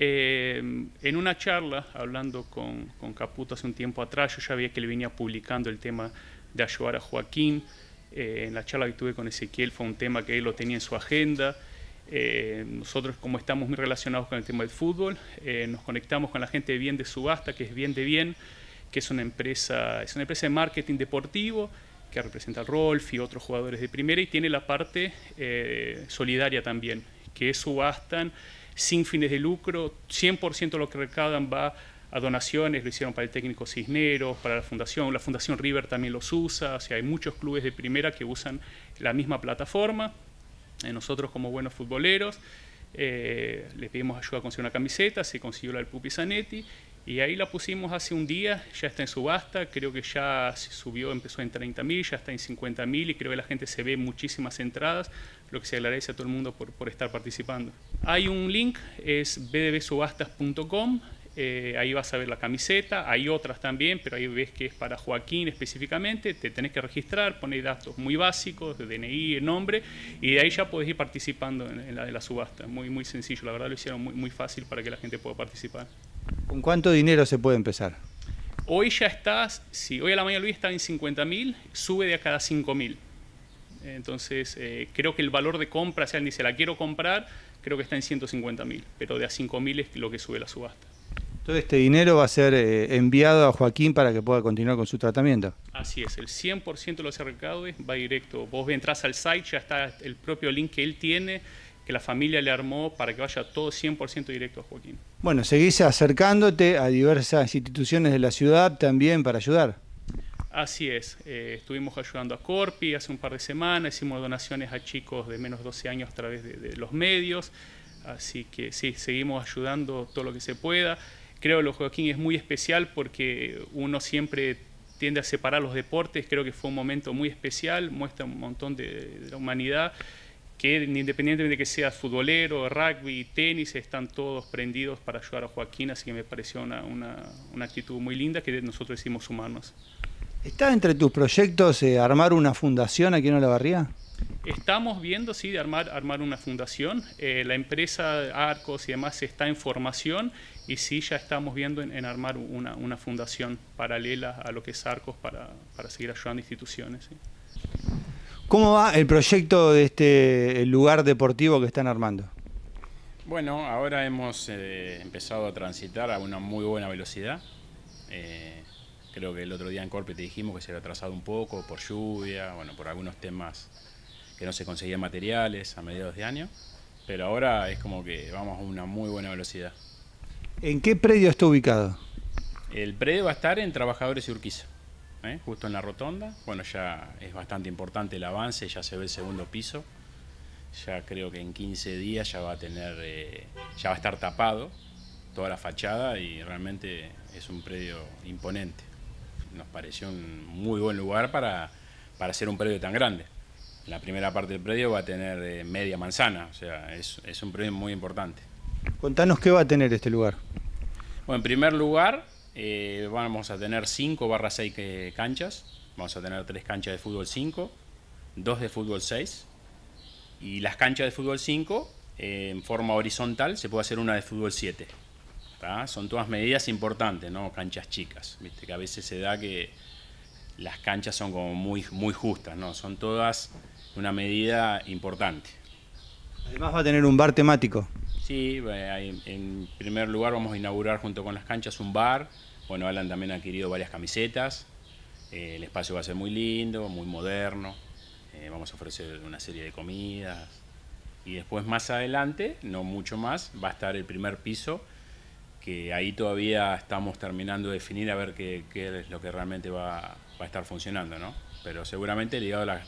Eh, en una charla, hablando con, con, Caputo hace un tiempo atrás, yo ya veía que él venía publicando el tema de ayudar a Joaquín. Eh, en la charla que tuve con Ezequiel fue un tema que él lo tenía en su agenda. Eh, nosotros, como estamos muy relacionados con el tema del fútbol, nos conectamos con la gente de Bien de Subasta, que es Bien de Bien, que es una empresa, es una empresa de marketing deportivo que representa al Rolf y otros jugadores de primera y tiene la parte solidaria también, que subastan sin fines de lucro, 100% de lo que recaudan va a donaciones, lo hicieron para el técnico Cisneros, para la fundación, la fundación River también los usa, o sea, hay muchos clubes de primera que usan la misma plataforma, eh, nosotros como buenos futboleros eh, le pedimos ayuda a conseguir una camiseta, se consiguió la del Pupi Zanetti y ahí la pusimos hace un día, ya está en subasta, creo que ya subió, empezó en 30.000, ya está en 50.000 y creo que la gente se ve muchísimas entradas, lo que se agradece a todo el mundo por, estar participando. Hay un link, es bdbsubastas.com, eh, ahí vas a ver la camiseta, hay otras también, pero ahí ves que es para Joaquín específicamente, te tenés que registrar, poner datos muy básicos, de DNI, nombre, y de ahí ya podés ir participando en, la la subasta. Muy, muy sencillo, la verdad lo hicieron muy, muy fácil para que la gente pueda participar. ¿Con cuánto dinero se puede empezar? Hoy ya estás, si hoy a la mañana Luis está en 50 mil, sube de a cada 5 mil. Entonces, eh, creo que el valor de compra, si alguien dice la quiero comprar, creo que está en 150 mil, pero de a 5 mil es lo que sube la subasta. Todo este dinero va a ser eh, enviado a Joaquín para que pueda continuar con su tratamiento. Así es, el 100% de los recaudos va directo. Vos entras al site, ya está el propio link que él tiene, que la familia le armó para que vaya todo 100% directo a Joaquín. Bueno, seguís acercándote a diversas instituciones de la ciudad también para ayudar. Así es, eh, estuvimos ayudando a Corpi hace un par de semanas, hicimos donaciones a chicos de menos de 12 años a través de, los medios, así que sí, seguimos ayudando todo lo que se pueda. Creo que lo Joaquín es muy especial porque uno siempre tiende a separar los deportes, creo que fue un momento muy especial, muestra un montón de, de la humanidad que independientemente de que sea futbolero, rugby, tenis, están todos prendidos para ayudar a Joaquín, así que me pareció una, una, actitud muy linda que nosotros hicimos humanos. ¿Está entre tus proyectos eh, armar una fundación aquí en Olavarría? Estamos viendo, sí, de armar, armar una fundación. Eh, la empresa Arcos y demás está en formación y sí, ya estamos viendo en, armar una, una, fundación paralela a lo que es Arcos para, para seguir ayudando a instituciones. ¿Cómo va el proyecto de este lugar deportivo que están armando? Bueno, ahora hemos eh, empezado a transitar a una muy buena velocidad. Eh, creo que el otro día en Corpe te dijimos que se había atrasado un poco por lluvia, bueno, por algunos temas que no se conseguían materiales a mediados de año, pero ahora es como que vamos a una muy buena velocidad. ¿En qué predio está ubicado? El predio va a estar en Trabajadores y Urquiza. ¿Eh? justo en la rotonda. Bueno, ya es bastante importante el avance, ya se ve el segundo piso. Ya creo que en 15 días ya va a tener, eh, ya va a estar tapado toda la fachada y realmente es un predio imponente. Nos pareció un muy buen lugar para, para hacer un predio tan grande. La primera parte del predio va a tener eh, media manzana, o sea, es, es un predio muy importante. Contanos qué va a tener este lugar. Bueno, en primer lugar, eh, vamos a tener 5 barra 6 canchas. Vamos a tener 3 canchas de fútbol 5, 2 de fútbol 6. Y las canchas de fútbol 5, eh, en forma horizontal, se puede hacer una de fútbol 7. Son todas medidas importantes, no canchas chicas. ¿viste? Que a veces se da que las canchas son como muy, muy justas, ¿no? Son todas una medida importante. Además va a tener un bar temático. Sí, en primer lugar vamos a inaugurar junto con las canchas un bar bueno, Alan también ha adquirido varias camisetas. Eh, el espacio va a ser muy lindo, muy moderno. Eh, vamos a ofrecer una serie de comidas. Y después más adelante, no mucho más, va a estar el primer piso, que ahí todavía estamos terminando de definir a ver qué, es lo que realmente va, va a estar funcionando, ¿no? Pero seguramente ligado a la